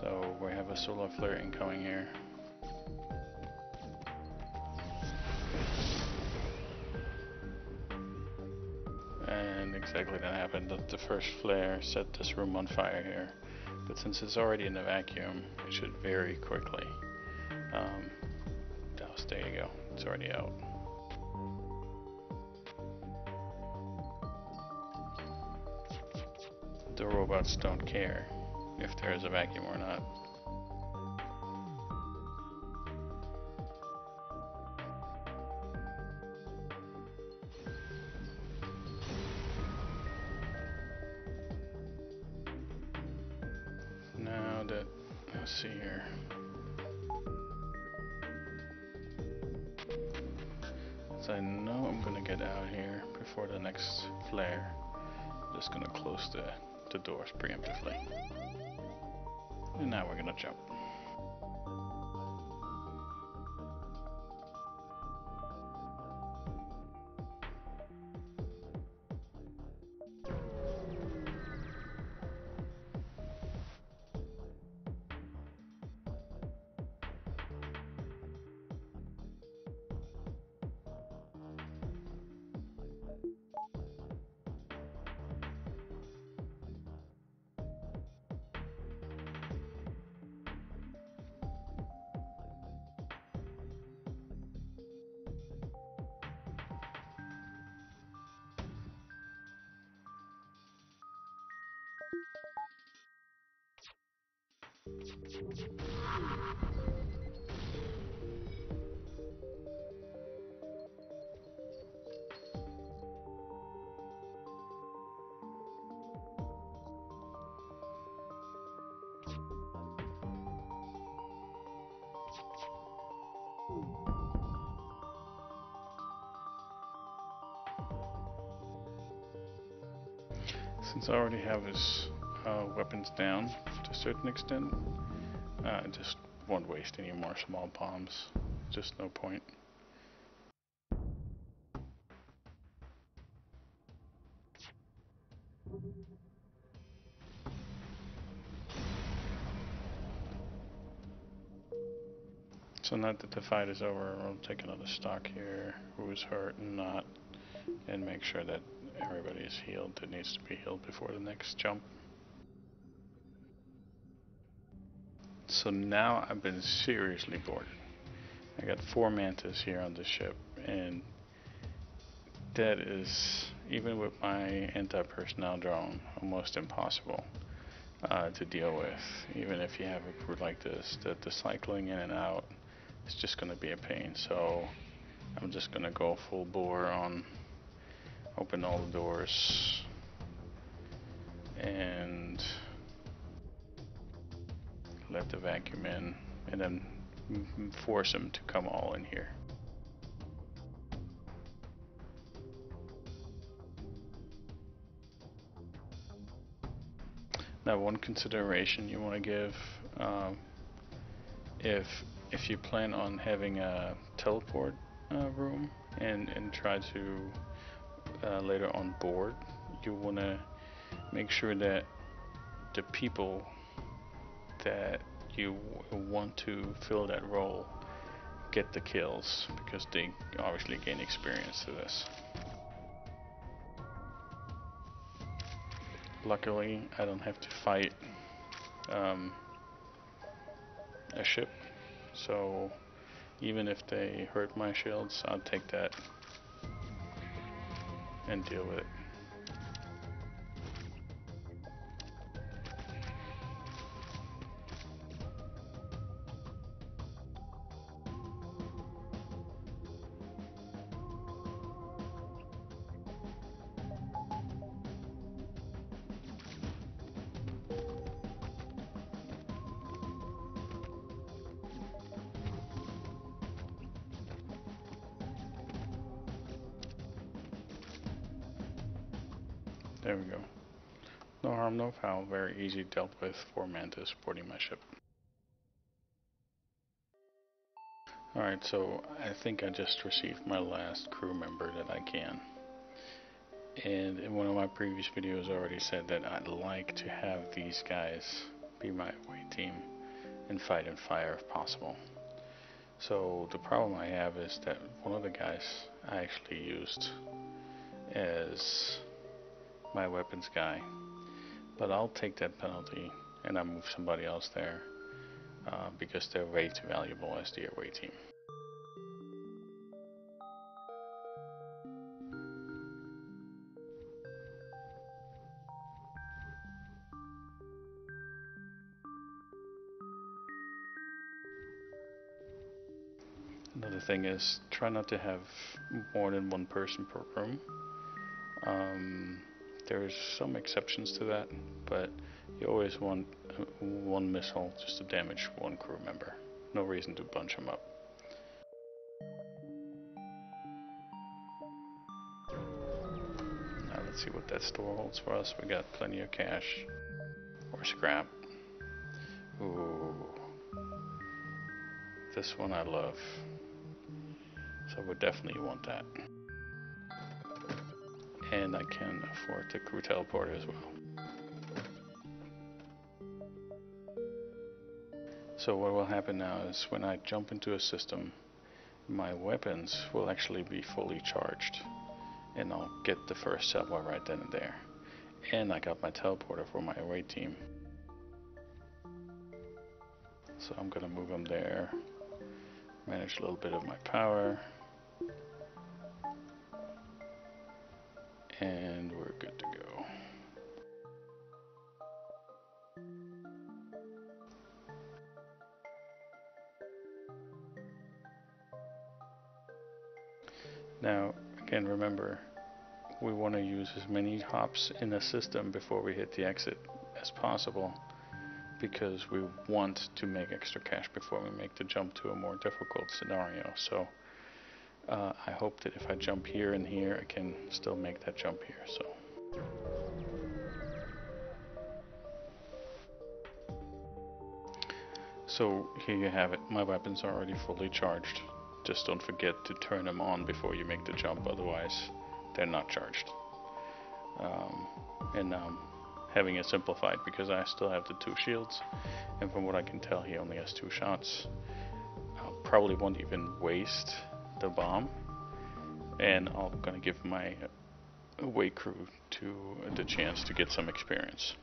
So we have a solar flare incoming here. And exactly that happened. The, the first flare set this room on fire here. But since it's already in the vacuum, it should very quickly. Um, there you go. It's already out. The robots don't care if there is a vacuum or not. Now that, let's see here. So I know I'm gonna get out here before the next flare. I'm just gonna close the, the doors preemptively. And now we're gonna jump. Since I already have his uh, weapons down to a certain extent, uh, I just won't waste any more small bombs. Just no point. So now that the fight is over, we'll take another stock here, who's hurt and not, and make sure that everybody is healed that needs to be healed before the next jump. So now I've been seriously bored. I got four mantis here on the ship, and that is, even with my anti-personnel drone, almost impossible uh, to deal with. Even if you have a crew like this, that the cycling in and out is just going to be a pain. So I'm just going to go full bore on open all the doors and let the vacuum in and then force them to come all in here. Now one consideration you want to give um, if if you plan on having a teleport uh, room and, and try to uh, later on board, you want to make sure that the people that you want to fill that role get the kills because they obviously gain experience to this. Luckily, I don't have to fight um, a ship, so even if they hurt my shields, I'll take that and deal with it. Easy dealt with for Mantis supporting my ship. Alright, so I think I just received my last crew member that I can. And in one of my previous videos I already said that I'd like to have these guys be my away team and fight and fire if possible. So the problem I have is that one of the guys I actually used as my weapons guy, but I'll take that penalty and I move somebody else there uh, because they're way too valuable as the away team. Another thing is try not to have more than one person per room. Um, there's some exceptions to that, but you always want uh, one missile just to damage one crew member. No reason to bunch them up. Now let's see what that store holds for us. We got plenty of cash or scrap. Ooh, this one I love. So we definitely want that. And I can afford the crew teleporter as well. So what will happen now is when I jump into a system, my weapons will actually be fully charged. And I'll get the first salvo right then and there. And I got my teleporter for my away team. So I'm gonna move them there. Manage a little bit of my power. And we're good to go. Now, again, remember, we want to use as many hops in the system before we hit the exit as possible because we want to make extra cash before we make the jump to a more difficult scenario. So uh, I hope that if I jump here and here, I can still make that jump here. So. So here you have it. My weapons are already fully charged. Just don't forget to turn them on before you make the jump, otherwise they're not charged. Um, and I'm having it simplified because I still have the two shields, and from what I can tell, he only has two shots. I probably won't even waste the bomb, and I'm gonna give my away crew to the chance to get some experience.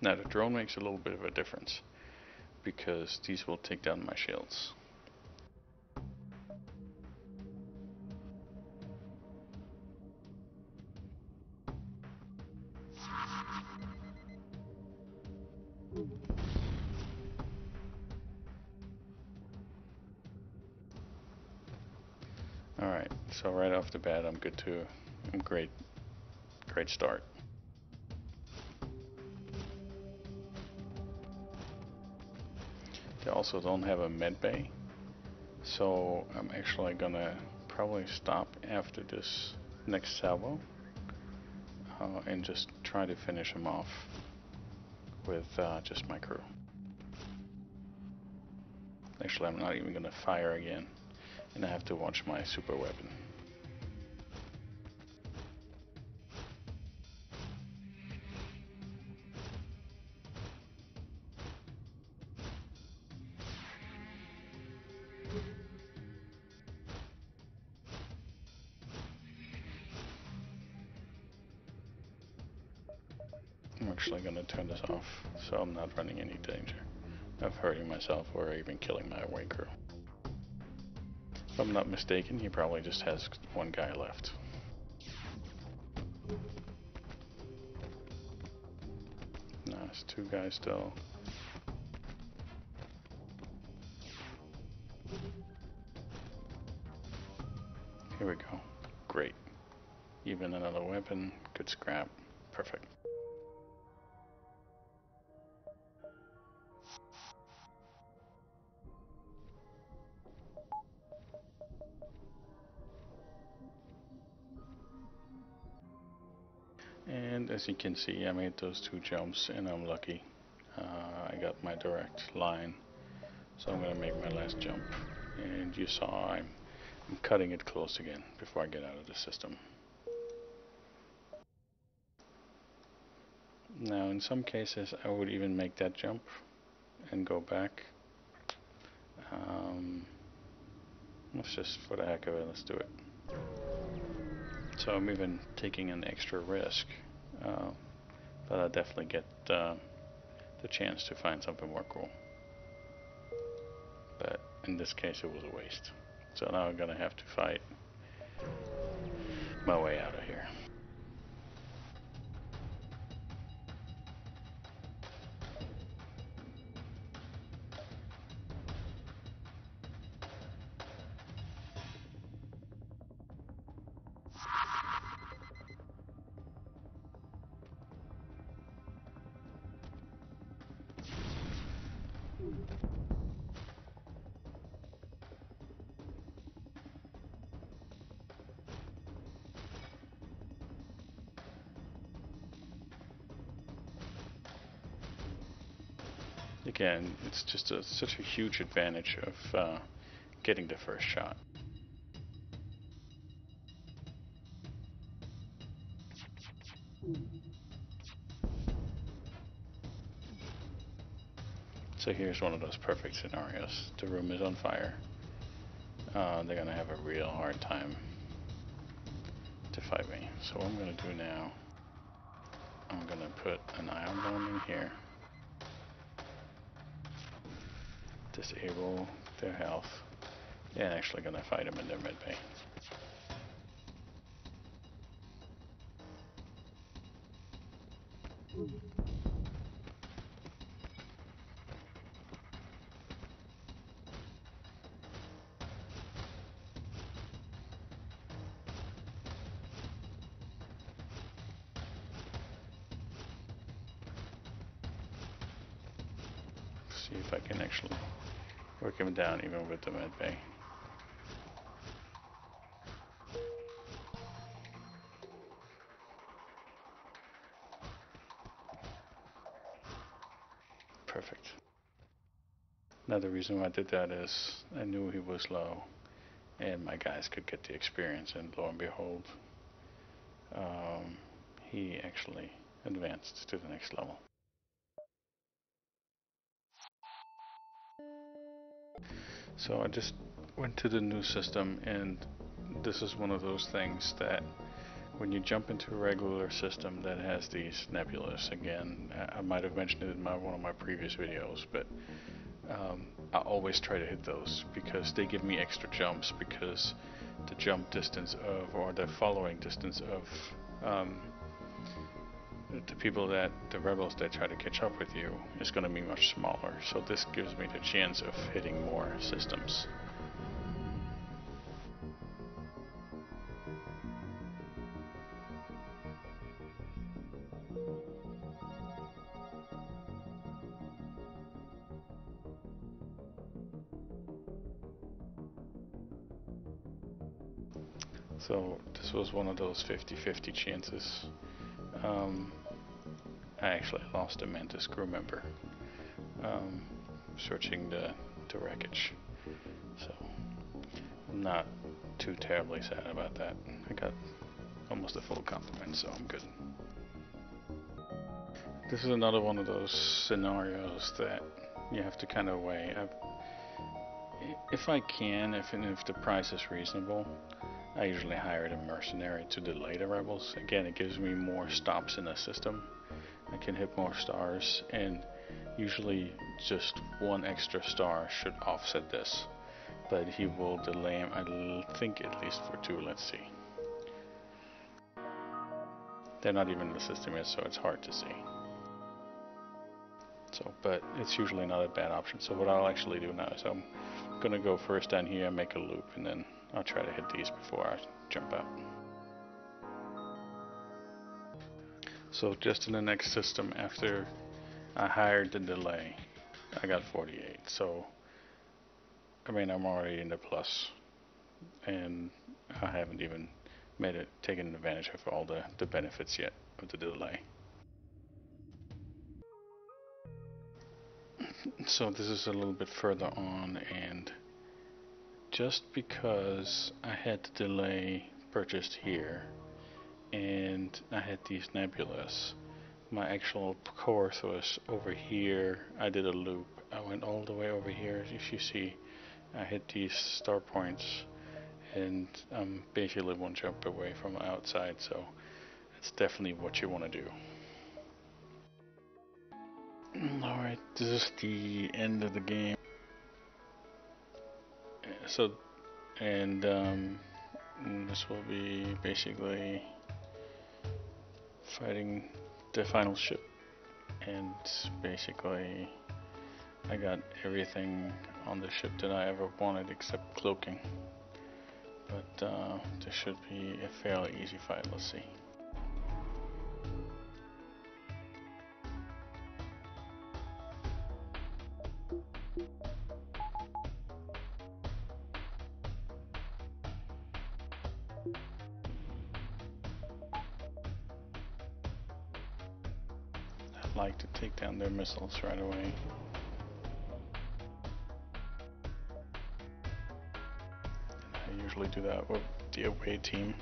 Now the drone makes a little bit of a difference because these will take down my shields. Alright, so right off the bat I'm good to, I'm great, great start. They also don't have a med bay, so I'm actually gonna probably stop after this next salvo uh, and just try to finish them off with uh, just my crew. Actually, I'm not even gonna fire again, and I have to watch my super weapon. I'm actually going to turn this off so I'm not running any danger of hurting myself or even killing my away crew. If I'm not mistaken, he probably just has one guy left. Nice, two guys still. Here we go. Great. Even another weapon, good scrap, perfect. As you can see, I made those two jumps and I'm lucky. Uh, I got my direct line. So I'm going to make my last jump. And you saw I'm, I'm cutting it close again before I get out of the system. Now, in some cases, I would even make that jump and go back. Um, let's just, for the heck of it, let's do it. So I'm even taking an extra risk, uh, but I definitely get uh, the chance to find something more cool. But in this case, it was a waste. So now I'm gonna have to fight my way out of here. Again, it's just a, such a huge advantage of uh, getting the first shot. So here's one of those perfect scenarios. The room is on fire. Uh, they're gonna have a real hard time to fight me. So what I'm gonna do now, I'm gonna put an ion bomb in here. Disable their health. And actually gonna fight them in their medbay. See with bay. Perfect. Another reason why I did that is I knew he was low and my guys could get the experience and lo and behold um, he actually advanced to the next level. So I just went to the new system and this is one of those things that when you jump into a regular system that has these nebulas again I might have mentioned it in my, one of my previous videos but um, I always try to hit those because they give me extra jumps because the jump distance of or the following distance of um, the people that the rebels that try to catch up with you is going to be much smaller so this gives me the chance of hitting more systems So this was one of those 50-50 chances. Um, I actually lost a Mantis crew member um, searching the, wreckage. So I'm not too terribly sad about that. I got almost a full complement, so I'm good. This is another one of those scenarios that you have to kind of weigh. I've, if I can, if, if the price is reasonable, I usually hire a mercenary to delay the rebels. Again, it gives me more stops in the system. I can hit more stars, and usually just one extra star should offset this. But he will delay him, I think at least for two, let's see. They're not even in the system yet, so it's hard to see. So, but it's usually not a bad option. So what I'll actually do now is I'm gonna go first down here and make a loop, and then I'll try to hit these before I jump out. So just in the next system, after I hired the delay, I got 48. So, I mean, I'm already in the plus, and I haven't even made it taken advantage of all the, the benefits yet of the delay. So this is a little bit further on, and just because I had the delay purchased here and I had these nebulas my actual course was over here. I did a loop. I went all the way over here. As you see, I hit these star points and I'm basically one jump away from outside, so it's definitely what you want to do. Alright, this is the end of the game. So, and um, this will be basically fighting the final ship. And basically I got everything on the ship that I ever wanted except cloaking. But uh, this should be a fairly easy fight, let's see. Their missiles right away. I usually do that with the away team.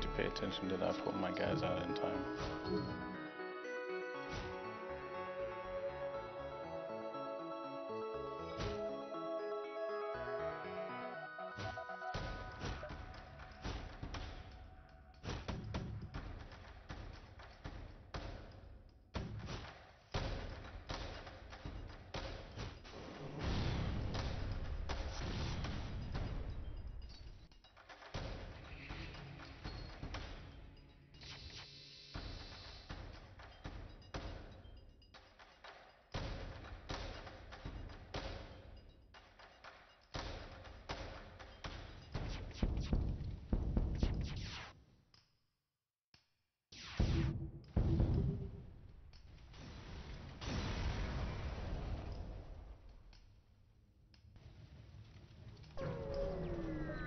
To pay attention to that pull my guys out in time.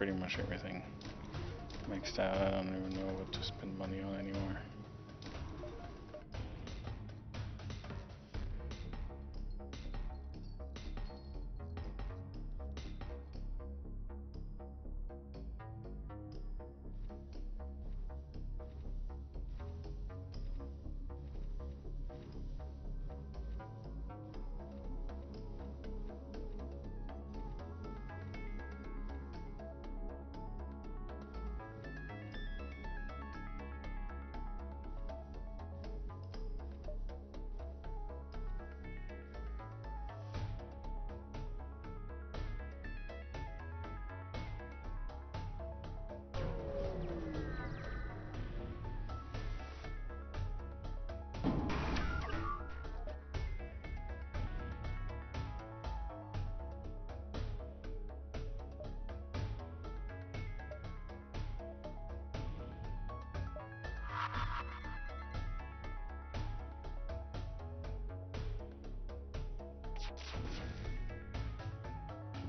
pretty much everything mixed out. I don't even know what to spend money on anymore.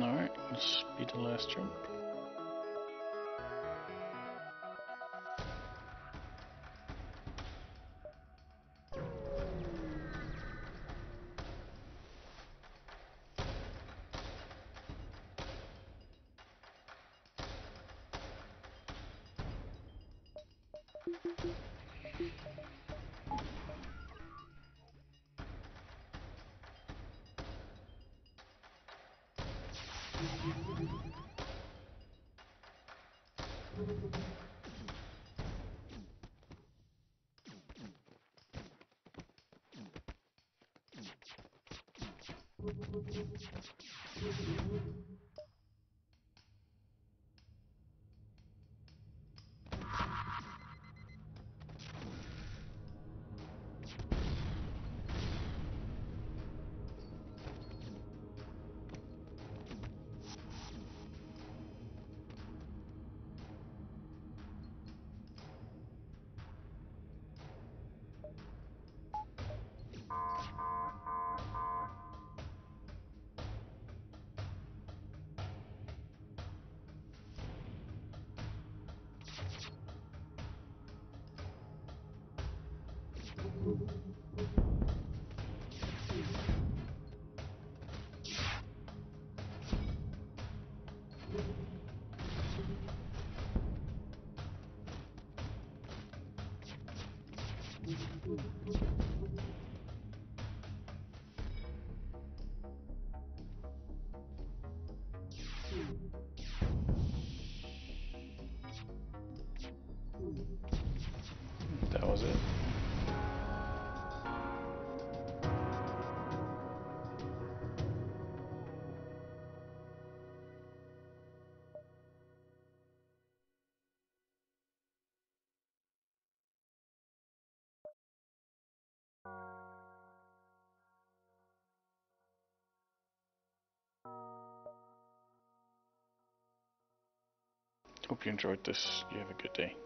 Alright, let's be the last jump. That was it. Hope you enjoyed this. You have a good day.